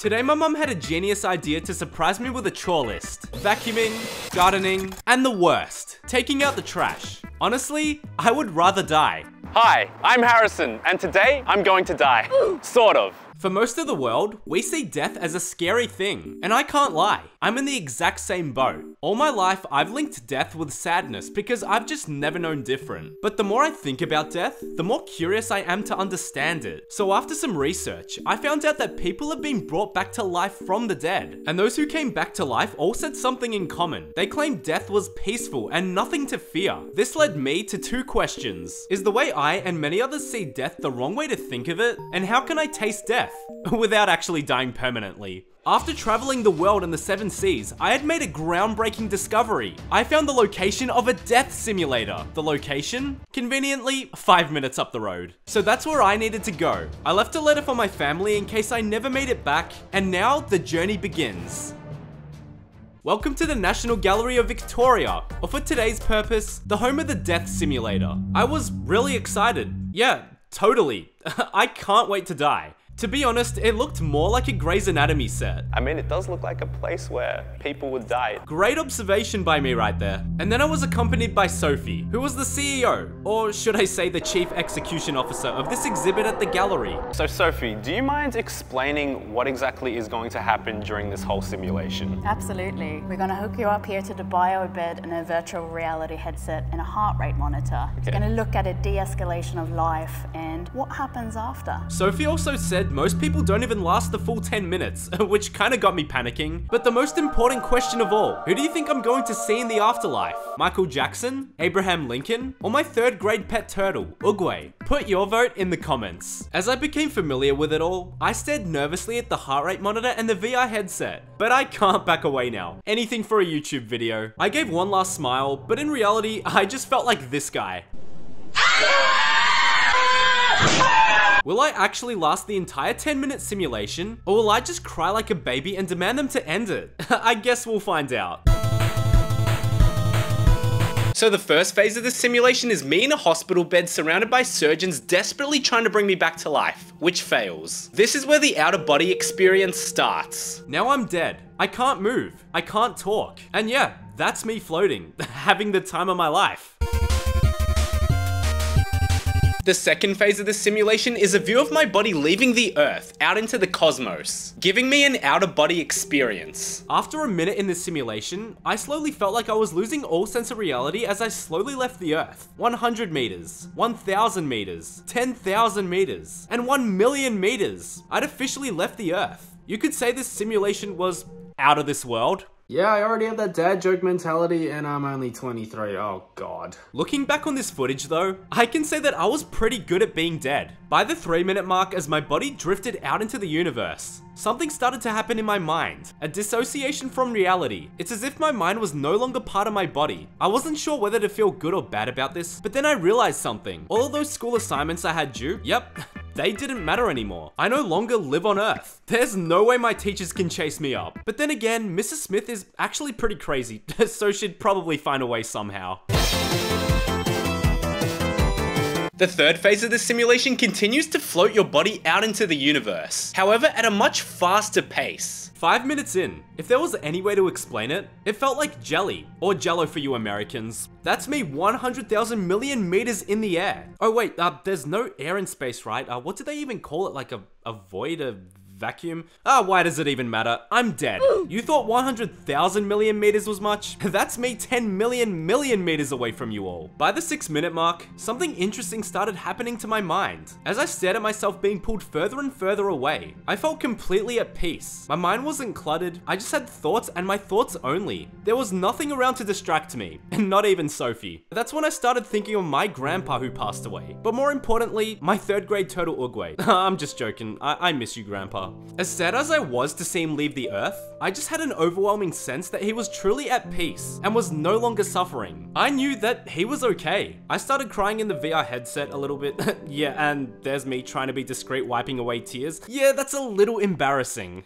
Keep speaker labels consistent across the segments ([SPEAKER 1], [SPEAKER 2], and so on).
[SPEAKER 1] Today my mum had a genius idea to surprise me with a chore list. Vacuuming, gardening, and the worst, taking out the trash. Honestly, I would rather die.
[SPEAKER 2] Hi, I'm Harrison, and today I'm going to die. sort of.
[SPEAKER 1] For most of the world, we see death as a scary thing, and I can't lie, I'm in the exact same boat. All my life, I've linked death with sadness because I've just never known different. But the more I think about death, the more curious I am to understand it. So after some research, I found out that people have been brought back to life from the dead, and those who came back to life all said something in common. They claimed death was peaceful and nothing to fear. This led me to two questions. Is the way I and many others see death the wrong way to think of it? And how can I taste death? without actually dying permanently. After traveling the world and the seven seas, I had made a groundbreaking discovery. I found the location of a death simulator. The location? Conveniently, five minutes up the road. So that's where I needed to go. I left a letter for my family in case I never made it back, and now the journey begins. Welcome to the National Gallery of Victoria, or for today's purpose, the home of the Death Simulator. I was really excited. Yeah, totally. I can't wait to die. To be honest, it looked more like a Grey's Anatomy set.
[SPEAKER 2] I mean, it does look like a place where people would die.
[SPEAKER 1] Great observation by me right there. And then I was accompanied by Sophie, who was the CEO, or should I say the Chief Execution Officer of this exhibit at the gallery.
[SPEAKER 2] So Sophie, do you mind explaining what exactly is going to happen during this whole simulation?
[SPEAKER 3] Absolutely. We're going to hook you up here to the bio bed and a virtual reality headset and a heart rate monitor. Okay. It's going to look at a de-escalation of life and what happens after.
[SPEAKER 1] Sophie also said most people don't even last the full 10 minutes, which kinda got me panicking. But the most important question of all, who do you think I'm going to see in the afterlife? Michael Jackson? Abraham Lincoln? Or my third grade pet turtle, Oogway? Put your vote in the comments. As I became familiar with it all, I stared nervously at the heart rate monitor and the VR headset. But I can't back away now. Anything for a YouTube video. I gave one last smile, but in reality, I just felt like this guy. Ah! Will I actually last the entire 10 minute simulation? Or will I just cry like a baby and demand them to end it? I guess we'll find out. So the first phase of the simulation is me in a hospital bed surrounded by surgeons desperately trying to bring me back to life, which fails. This is where the outer body experience starts. Now I'm dead. I can't move. I can't talk. And yeah, that's me floating, having the time of my life. The second phase of the simulation is a view of my body leaving the earth out into the cosmos, giving me an outer body experience. After a minute in the simulation, I slowly felt like I was losing all sense of reality as I slowly left the earth. 100 meters, 1000 meters, 10,000 meters, and 1 million meters. I'd officially left the earth. You could say this simulation was out of this world.
[SPEAKER 4] Yeah, I already have that dad joke mentality and I'm only 23. Oh god.
[SPEAKER 1] Looking back on this footage though, I can say that I was pretty good at being dead. By the 3 minute mark as my body drifted out into the universe, something started to happen in my mind. A dissociation from reality. It's as if my mind was no longer part of my body. I wasn't sure whether to feel good or bad about this, but then I realized something. All of those school assignments I had due, yep, they didn't matter anymore. I no longer live on Earth. There's no way my teachers can chase me up. But then again, Mrs. Smith is actually pretty crazy, so she'd probably find a way somehow. The third phase of the simulation continues to float your body out into the universe, however at a much faster pace. Five minutes in, if there was any way to explain it, it felt like jelly, or jello for you Americans. That's me 100,000 million meters in the air. Oh wait, uh, there's no air in space, right? Uh, what do they even call it? Like a, a void, a vacuum? Ah, why does it even matter? I'm dead. You thought 100,000 million meters was much? That's me 10 million million meters away from you all. By the 6 minute mark, something interesting started happening to my mind. As I stared at myself being pulled further and further away, I felt completely at peace. My mind wasn't cluttered, I just had thoughts and my thoughts only. There was nothing around to distract me, and not even Sophie. That's when I started thinking of my grandpa who passed away. But more importantly, my third grade turtle Oogway. I'm just joking, I, I miss you grandpa. As sad as I was to see him leave the earth, I just had an overwhelming sense that he was truly at peace and was no longer suffering. I knew that he was okay. I started crying in the VR headset a little bit. yeah, and there's me trying to be discreet wiping away tears. Yeah, that's a little embarrassing.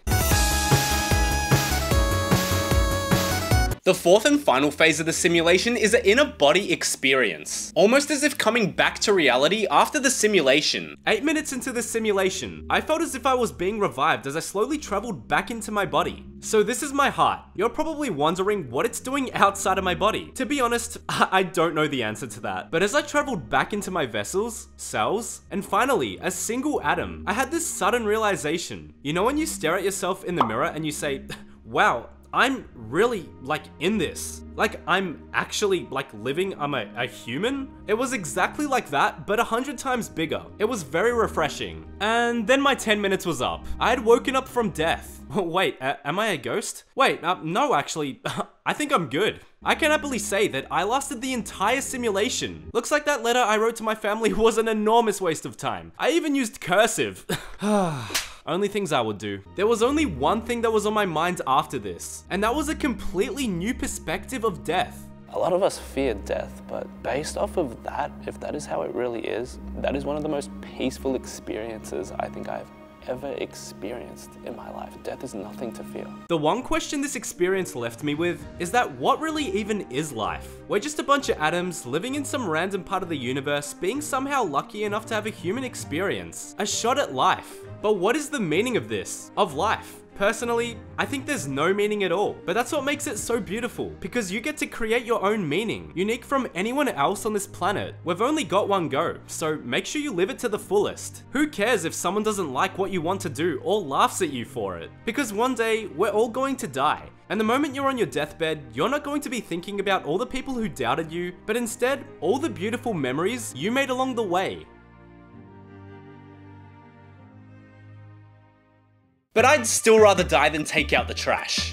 [SPEAKER 1] The fourth and final phase of the simulation is an inner body experience, almost as if coming back to reality after the simulation. Eight minutes into the simulation, I felt as if I was being revived as I slowly traveled back into my body. So this is my heart. You're probably wondering what it's doing outside of my body. To be honest, I don't know the answer to that. But as I traveled back into my vessels, cells, and finally, a single atom, I had this sudden realization. You know when you stare at yourself in the mirror and you say, wow, I'm really, like, in this. Like, I'm actually, like, living, I'm a, a human? It was exactly like that, but a hundred times bigger. It was very refreshing. And then my 10 minutes was up. I had woken up from death. Wait, uh, am I a ghost? Wait, uh, no, actually, I think I'm good. I can happily say that I lasted the entire simulation. Looks like that letter I wrote to my family was an enormous waste of time. I even used cursive. Only things I would do. There was only one thing that was on my mind after this, and that was a completely new perspective of death.
[SPEAKER 5] A lot of us fear death, but based off of that, if that is how it really is, that is one of the most peaceful experiences I think I've ever experienced in my life. Death is nothing to fear.
[SPEAKER 1] The one question this experience left me with is that what really even is life? We're just a bunch of atoms living in some random part of the universe being somehow lucky enough to have a human experience, a shot at life. But what is the meaning of this? Of life? Personally, I think there's no meaning at all, but that's what makes it so beautiful, because you get to create your own meaning, unique from anyone else on this planet. We've only got one go, so make sure you live it to the fullest. Who cares if someone doesn't like what you want to do or laughs at you for it? Because one day, we're all going to die. And the moment you're on your deathbed, you're not going to be thinking about all the people who doubted you, but instead, all the beautiful memories you made along the way. But I'd still rather die than take out the trash.